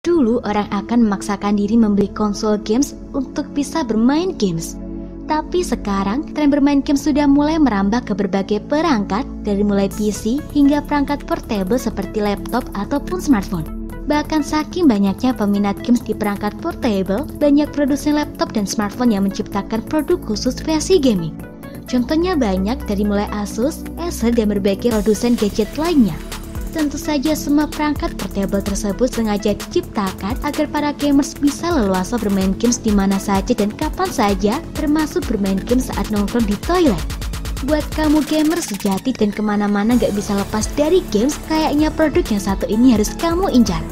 Dulu orang akan memaksakan diri membeli konsol games untuk bisa bermain games. Tapi sekarang tren bermain game sudah mulai merambah ke berbagai perangkat dari mulai PC hingga perangkat portable seperti laptop ataupun smartphone. Bahkan saking banyaknya peminat games di perangkat portable, banyak produsen laptop dan smartphone yang menciptakan produk khusus versi gaming. Contohnya banyak dari mulai Asus, Acer, dan berbagai produsen gadget lainnya. Tentu saja semua perangkat portable tersebut sengaja diciptakan agar para gamers bisa leluasa bermain games di mana saja dan kapan saja, termasuk bermain game saat nongkrong di toilet. Buat kamu gamer sejati dan ke mana-mana gak bisa lepas dari games, kayaknya produk yang satu ini harus kamu incar.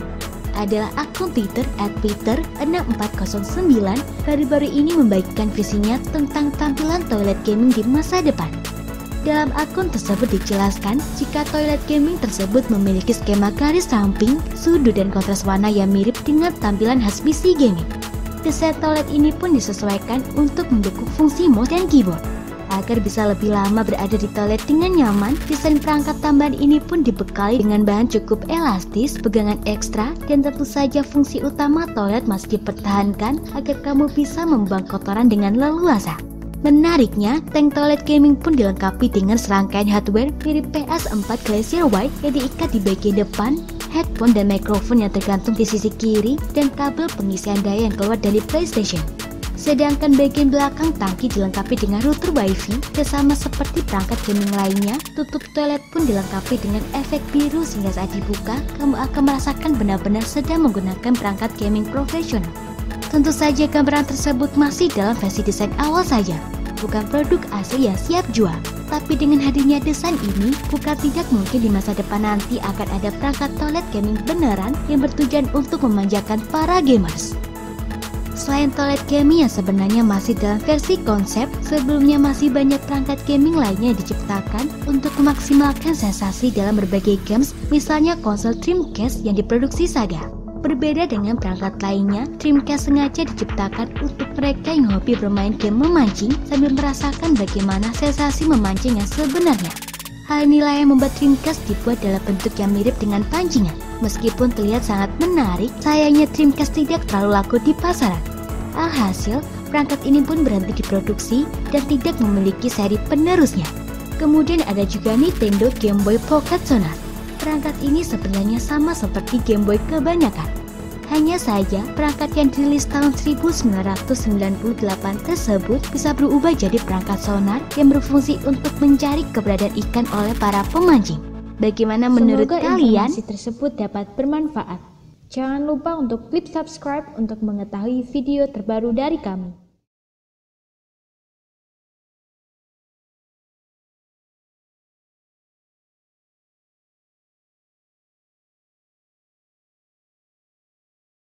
Adalah akun Twitter at Twitter6409 baru-baru ini membagikan visinya tentang tampilan toilet gaming di masa depan. Dalam akun tersebut dijelaskan jika toilet gaming tersebut memiliki skema garis samping, sudut dan kontras warna yang mirip dengan tampilan khas PC gaming. Desain toilet ini pun disesuaikan untuk mendukung fungsi mouse dan keyboard. Agar bisa lebih lama berada di toilet dengan nyaman, desain perangkat tambahan ini pun dibekali dengan bahan cukup elastis, pegangan ekstra, dan tentu saja fungsi utama toilet masih dipertahankan agar kamu bisa membuang kotoran dengan leluasa. Menariknya, tank toilet gaming pun dilengkapi dengan serangkaian hardware mirip PS4 Glacier White yang diikat di bagian depan, headphone dan mikrofon yang tergantung di sisi kiri, dan kabel pengisian daya yang keluar dari PlayStation. Sedangkan bagian belakang tangki dilengkapi dengan router WiFi, dan sama seperti perangkat gaming lainnya, tutup toilet pun dilengkapi dengan efek biru sehingga saat dibuka, kamu akan merasakan benar-benar sedang menggunakan perangkat gaming profesional. Tentu saja gambaran tersebut masih dalam versi desain awal saja, bukan produk asli yang siap jual. Tapi dengan hadirnya desain ini, bukan tidak mungkin di masa depan nanti akan ada perangkat toilet gaming beneran yang bertujuan untuk memanjakan para gamers. Selain toilet gaming yang sebenarnya masih dalam versi konsep, sebelumnya masih banyak perangkat gaming lainnya diciptakan untuk memaksimalkan sensasi dalam berbagai games, misalnya konsol Dreamcast yang diproduksi Saga. Berbeda dengan perangkat lainnya, Dreamcast sengaja diciptakan untuk mereka yang hobi bermain game memancing sambil merasakan bagaimana sensasi memancing yang sebenarnya. Hal inilah yang membuat Dreamcast dibuat dalam bentuk yang mirip dengan pancingan. Meskipun terlihat sangat menarik, sayangnya Dreamcast tidak terlalu laku di pasaran. Alhasil, perangkat ini pun berhenti diproduksi dan tidak memiliki seri penerusnya. Kemudian ada juga Nintendo Game Boy Pocket Sonar perangkat ini sebenarnya sama seperti Game Boy kebanyakan. Hanya saja, perangkat yang dirilis tahun 1998 tersebut bisa berubah jadi perangkat sonar yang berfungsi untuk mencari keberadaan ikan oleh para pemancing. Bagaimana menurut Semoga kalian? informasi tersebut dapat bermanfaat. Jangan lupa untuk klik subscribe untuk mengetahui video terbaru dari kami.